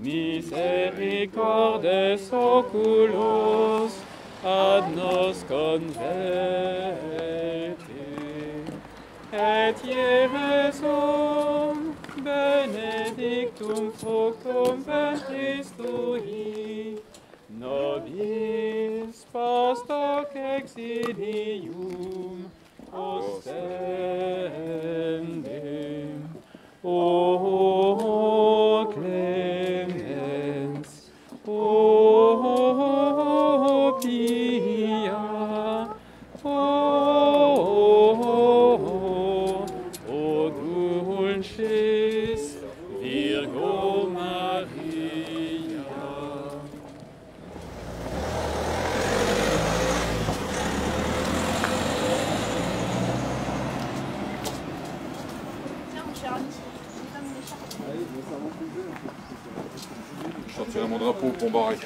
misericordes oculos ad nos converte et ieres benedictum fructum ventris tui nobis post hoc exilium. Clemens, o pia, o, o dulcis Virgo Maria. Tiens, mon cher ami, c'est comme mon drapeau au pont barré.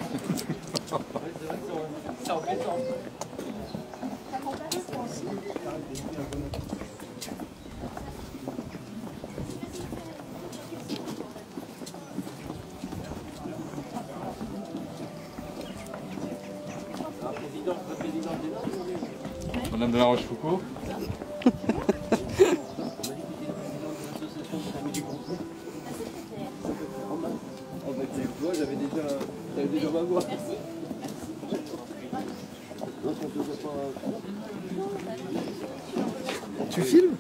Madame de la Rochefoucauld Tu filmes?